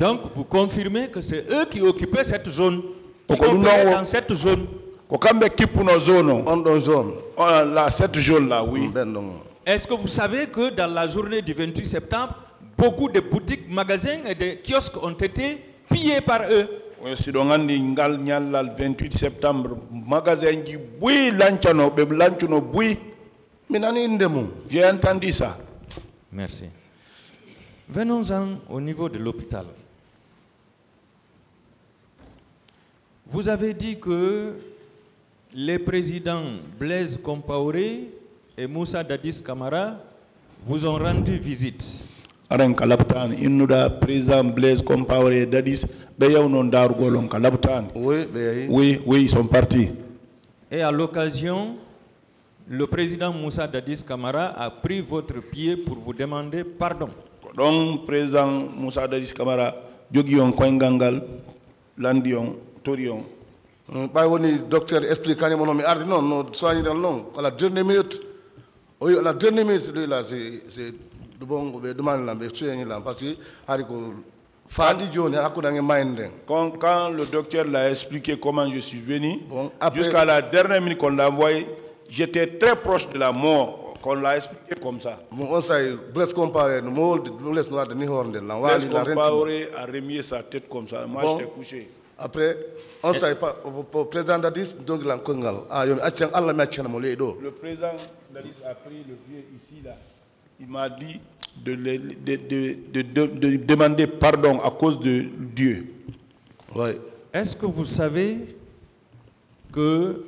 Donc vous confirmez que c'est eux qui occupaient cette zone, qui opéraient wo- dans cette zone. Oh, cette zone là oui. Ɓen ɗon Est-ce que vous savez que dans la journée du 28 septembre, beaucoup de boutiques, magasins et de kiosques ont été pillés par eux? Oyo siɗo gandi ngal ñallal 28 septembre magasin ji ɓuyi lancano ɓe lancuno ɓuyi mi nani inde mum j'ai entendu ça. Merci. Venons-en au niveau de l'hôpital. Vous avez dit que les présidents Blaise Compaoré et Moussa Dadis Kamara vous ont rendu visite. aren ka labtani innuɗa président blaise compaoré dadis ɓe yawno darugol on ka labtani oui oui oui ils sont partis Et à l'occasion, le président Moussa Dadis Kamara a pris votre pied pour vous demander pardon. ko ɗon président moussa dadis camara jogui on koyngal ngal landi on tori on ɓay woni docteur explique kañum onon mi ardi noon no soignidal noon à la dernière minute. O wi à la dernière minute ɗo là c'est c'est bon ɓe demande ɓe soignilam par ce que haari ko faandi joni hakkude ange mayde nden quand, quand le docteur l'a expliqué comment je suis venu Bon, jusqu'à la dernière minute qu'on l'a envoyé j'étais très proche de la mort qu'on l'a expliqué comme ça. Mo on say blesse comparé no mowolde blesse no wadde ni hoore nden lan waali la rentimo compaoré a remis sa tête comme ça? Moi Bon. j'étais couché après on say pa- po- po- président dadis dongilan koyngal a accan allah mi accanamo ley ɗo Le président Dadis a pris le vieux ici, là. Il m'a dit de, de- de- de- de- de demander pardon à cause de Dieu. oui Est-ce que vous savez que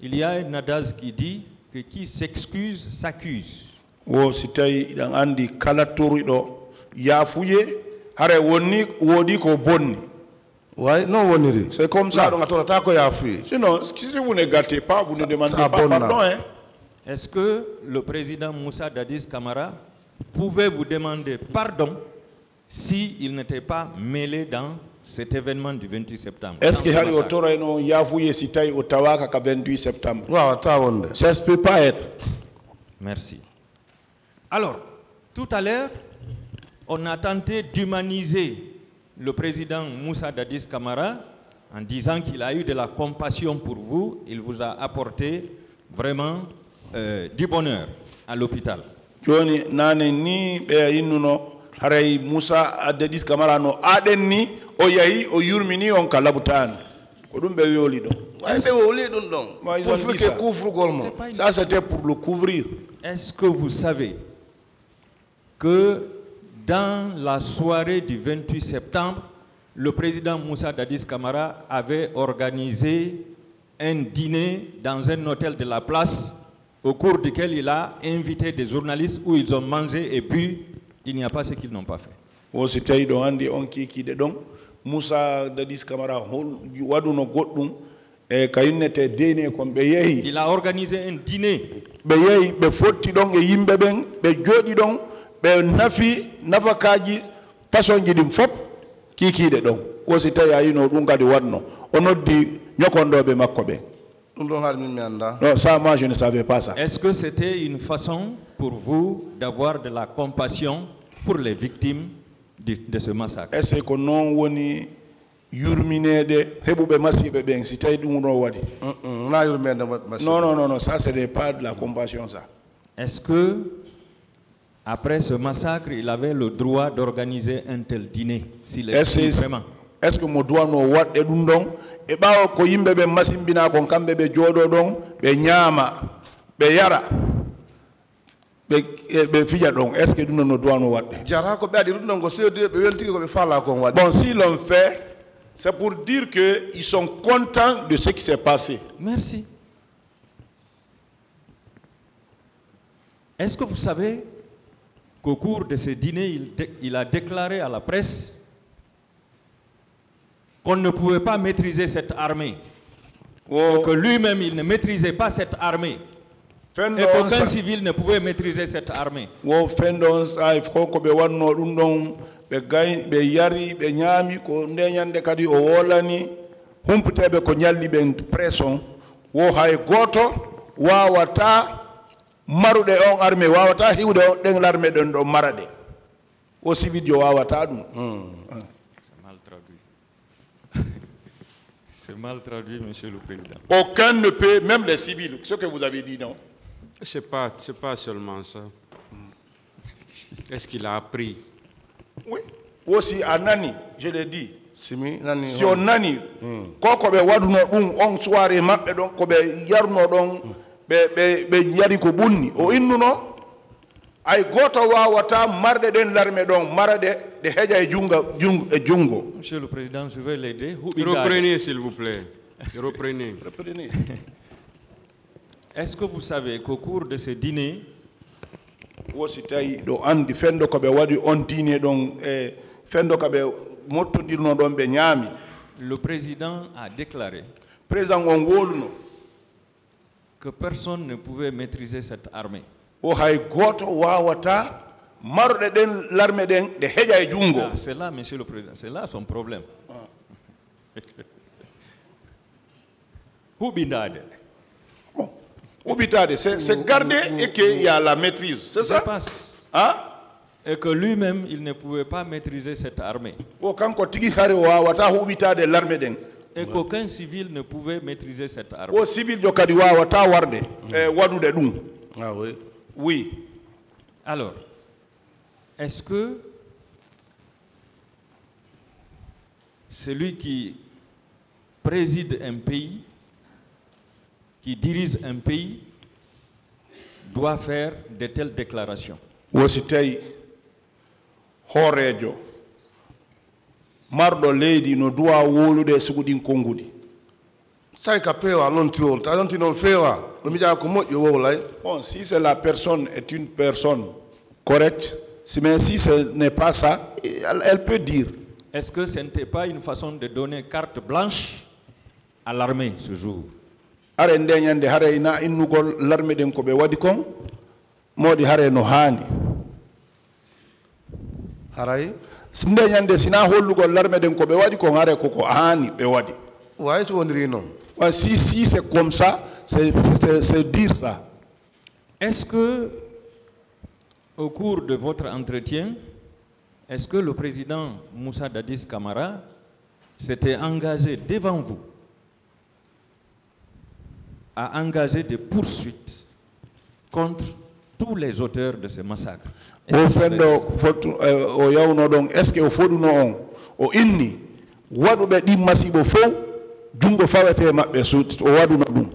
il y a un adage qui dit que qui s'excuse s'accuse. wo si tawi iɗan andi kala toriɗo yaafuye hara wonni woodi ko bonni way non woniri c'est comme ça. A sinon si vous ne gâtez pas vous ne demandez pas pardon hein. Est-ce que le président Moussa Dadis Kamara pouvait vous demander pardon s'il n'était pas mêlé dans cet événement du 28 septembre? Est ce dans que ce hari o massacre tora no yaafuye si tawi o tawaka ka 28 septembre? Ça ne peut pas être. Merci. Alors, tout à l'heure, on a tenté d'humaniser le président Moussa Dadis Kamara en disant qu'il a eu de la compassion pour vous. Il vous a apporté vraiment euh, du bonheur à l'hôpital. joni nane ni ɓe yinnuno haray moussa adadis camara no aɗen ni o yahi o yurmini on ka labutani ko ɗum ɓe wioli ɗo way ɓe woli ɗum ɗon Moi, ils pour ont dit fikke ça. couvregol mo c'était pour le couvrir Est-ce que vous savez que dans la soirée du 28 septembre, le président Moussa Dadis Kamara avait organisé un dîner dans un hôtel de la place au cours duquel il a invité des journalistes où ils ont mangé et bu. Il n'y a pas ce qu'ils n'ont pas fait. e Il a organisé un dîner ɓe ɓe ɓe ɓe nafi nafakaji façon ji ɗin fof kikiɗe ɗon. O si tawi a yino ɗum kadi watno o noddi ñokonɗoɓe makko ɓen ɗum ɗon haade min mi annda. Non ça moi je ne savais pas ça. Est-ce que c'était une façon pour vous d'avoir de la compassion pour les victimes de, de ce massacre? Est ce que noon woni yurmineɗe heɓuɓe masiɓe ɓen si tawi ɗum ɗo waɗi? Na yurmede machine non non non non ça ce n'est pas de la compassion ça. Est-ce que, après ce massacre, il avait le droit d'organiser un tel dîner s'il est est ce si vraiment. est ce que mo duwanno waɗɗe ɗum ɗon e ɓawa ko yimɓe ɓe masimbina kon kamɓe ɓe jooɗo ɗon ɓe ñaama ɓe yara e fija ɗon est ce que ɗon no jara ko ko faala kon waɗi bon si l'on fait c'est pour dire que ils sont contents de ce qui s'est passé. Merci. Est-ce que vous savez qu'au cours de ce dîner, il, a déclaré à la presse qu'on ne pouvait pas maîtriser cette armée, o que lui-même, il ne maîtrisait pas cette armée, et qu'aucun civil ne pouvait maîtriser cette armée. wo fenɗo on sahi fof ko ɓe wanno ɗum ɗon ɓe gay ɓe yari ɓe ñaami ko ndeñande kadi o wolani. Humputeɓe ko ñalli ɓen presse on wo hay goto wawata maruɗe on armé wawata hiwde o ɗen l'armé ɗen ɗo mara ɗe o civil jo wawata ɗum C'est mal traduit. C'est mal traduit, Monsieur le Président. aucun ne peut même les civils ce que vous avez dit non? C'est pas, c'est pas seulement ça. Est-ce qu'il a appris? Oui. Aussi a nani je l'ai dit. Simi nani si on nani ko ko ɓe waɗuno ɗum on soiré maɓɓe ɗon ko yarno ɗon ɓe ɓe ɓe yari ko ɓunni o innuno ay goto wawata marɗe ɗen larme ɗon mara ɗe ɗe heeƴa e junga jung e jungo Monsieur le Président, je vais l'aider. Reprenez, s'il vous plaît. Reprenez. Est-ce que vous savez qu'au cours de ce dîner, wosi tawi ɗo andi fendo ko ɓe waɗi on dine ɗon e fendo ko ɓe mottodirno ɗon ɓe ñaami le président a déclaré président on woluno que personne ne pouvait maîtriser cette armée. o hay goto wawata marɗe ɗen larme ɗen ɗe heeƴa e jungo Ah, c'est là, Monsieur le Président, c'est là son problème. Hubindade. bon uɓitade c'est c'est garder et que y a la maîtrise c'est Ça ça? passe. hein? Et que lui-même, il ne pouvait pas maîtriser cette armée. o kanko tigi hare o wawata huɓitade larme ɗen Et qu'aucun civil ne pouvait maîtriser cette armée. o civil jo kadi wawata warde. E waɗude ɗum ah oui. Oui. Alors, est-ce que celui qui préside un pays, qui dirige un pays, doit faire de telles déclarations? Wosi tawi hoorejo marɗo leydi no duwa wolude e suguɗin konngudi sai ka pewa lontiwol ta lonti noon feewa ɗo mija ko moƴƴo wowlay bon si c'est la personne est une personne correcte si mais si ce n'est pas ça elle, elle peut dire. Est-ce que ce n'était pas une façon de donner carte blanche à l'armée ce jour? Are ndeñande hare na innugol larme ɗen ko ɓe waɗi kon? Moɗi hare no haani haray ndeñande sina hollugol larme ɗen ko ɓe waɗi kon hare koko haani ɓe waɗi way so wondiri noon Ouais, si, si c'est comme ça c'est dire ça Est-ce que, au cours de votre entretien, est-ce que le président Moussa Dadis Kamara s'était engagé devant vous à engager des poursuites contre tous les auteurs de ce massacre o fottu o yawno ɗon est ce que o foɗuno on o inni waɗuɓe ɗin masibo fof jungo fawete maɓɓe so o waɗuno ɗum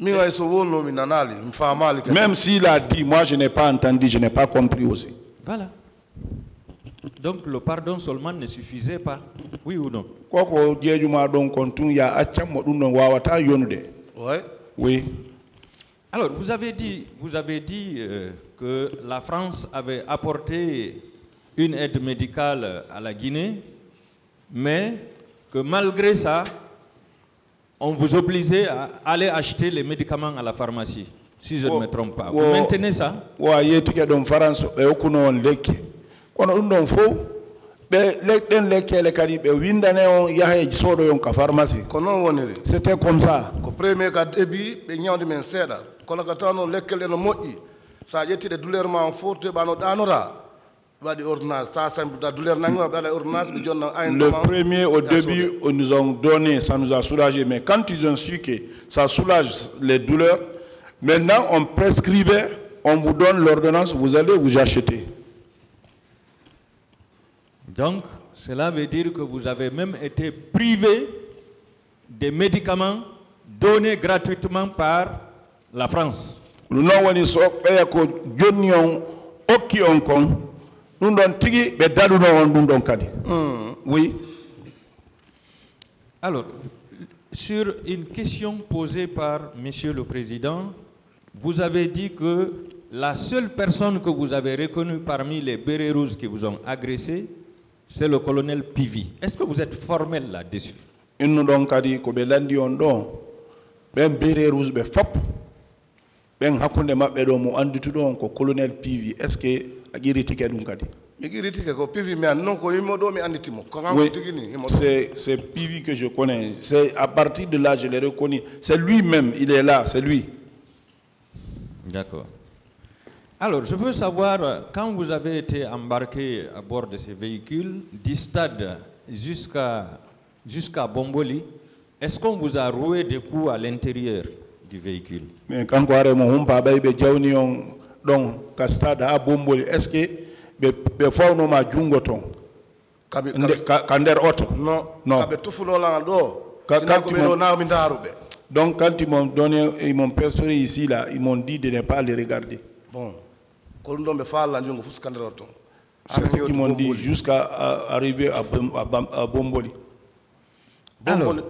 min way so wolno mi nanali mi famali kadi même s'il a dit moi je n'ai pas entendu je n'ai pas compris aussi. Voilà. Donc le pardon seulement ne suffisait pas, oui ou non? Koko jeejuma ɗon kon tun ya accammo ɗum ɗon wawata yonude way oui Alors, vous avez dit, vous avez dit euh, que la France avait apporté une aide médicale à la Guinée, mais que malgré ça, on vous obligeait à aller acheter les médicaments à la pharmacie, si je ne me trompe pas. Vous maintenez ça? wa yettike ɗon france ɓe hokkuno on lekke kono ɗum ɗon fof ɓe leɗɗen lekkele kadi ɓe windane on yaha e sooɗoyon ka pharmacie. Ko noon woniri c'était comme ça kono lekkel ƴettiɗe douleur ma on fof ɗanora waɗi ordonnance douleur ɓe waɗa ordonnance ɓe jonna Le premier, au début, ils nous ont donné, ça nous a soulagé. Mais quand ils ont su que ça soulage les douleurs, maintenant on prescrivait, on vous donne l'ordonnance, vous allez vous acheter. Donc, cela veut dire que vous avez même été privé des médicaments donnés gratuitement par la France. Nous n'avons so ɓeya ko jonni on okki on kon ɗum ɗon tigi ɓe daɗuno on ɗum ɗon kadi oui Alors, sur une question posée par Monsieur le Président, vous avez dit que la seule personne que vous avez reconnue parmi les bérets rouges qui vous ont agressé, c'est le colonel Pivi. Est-ce que vous êtes formel là-dessus? Innu ɗon kadi ko ɓe landi on ɗo ɓen bere rouge ɓe fop ɓen hakkunde maɓɓe ɗo mo andituɗo on ko colonel pivi est ce que a ƴiritike ɗum kadi mi ɓiritike ko pivi mi andi noon ko yimmo ɗo mi anditimo ko kanko Oui, tigi ni imo ɗo c'est c'est Pivi que je connais. C'est à partir de là je l'ai reconnu. C'est lui-même, il est là, c'est lui. D'accord. Alors, je veux savoir, quand vous avez été embarqué à bord de ces véhicules, du stade jusqu'à jusqu'à Bomboli, est-ce qu'on vous a roué des coups à l'intérieur? Du véhicule. Mais are mo humpa ɓay ɓe jawni on ɗon ka stade ha bomboli est ce que ɓe ɓe fawnoma jungo toon kaɓe nde- ka ka nder non. Non. kaɓe tufunolan ɗo Ka- sina ko kanti mo- donc quand ils m'ont donné ils m'ont persuadé ici là ils m'ont dit de ne pas les regarder. Bon. Ko ɗum ɗon ɓe faalla jungo nder o ton c'est ce qu'ils m'ont dit jusqu'à à- arriver à, à Bam- à bomboli. Bomboli